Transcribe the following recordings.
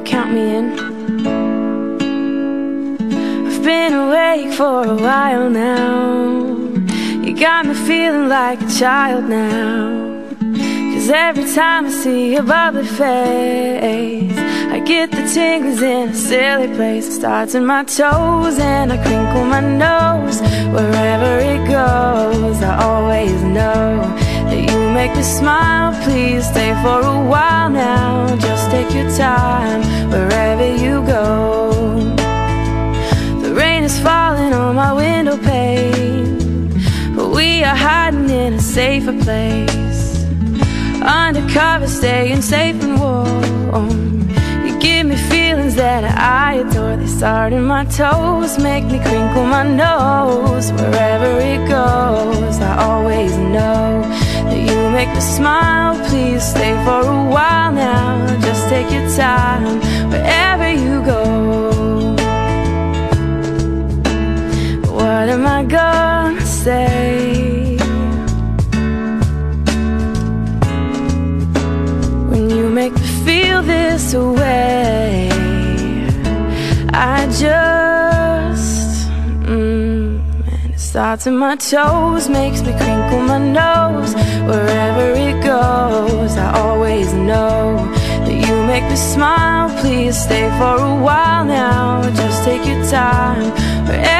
you count me in. I've been awake for a while now. You got me feeling like a child now. Cause every time I see your bubbly face I get the tingles in a silly place. It Starts in my toes and I crinkle my nose. Wherever it goes I always know make me smile. Please stay for a while now. Just take your time Wherever you go. The rain is falling on my window pane But we are hiding in a safer place. Undercover, staying safe and warm. You give me feelings that I adore. They start in my toes, make me crinkle my nose. Wherever it me smile, please stay for a while now. Just take your time, wherever you go. What am I gonna say? When you make me feel this way starts in my toes Makes me crinkle my nose. Wherever it goes I always know That you make me smile. Please stay for a while now Just take your time. Wherever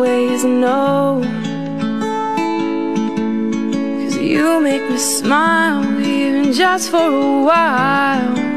always know. Cause you make me smile even just for a while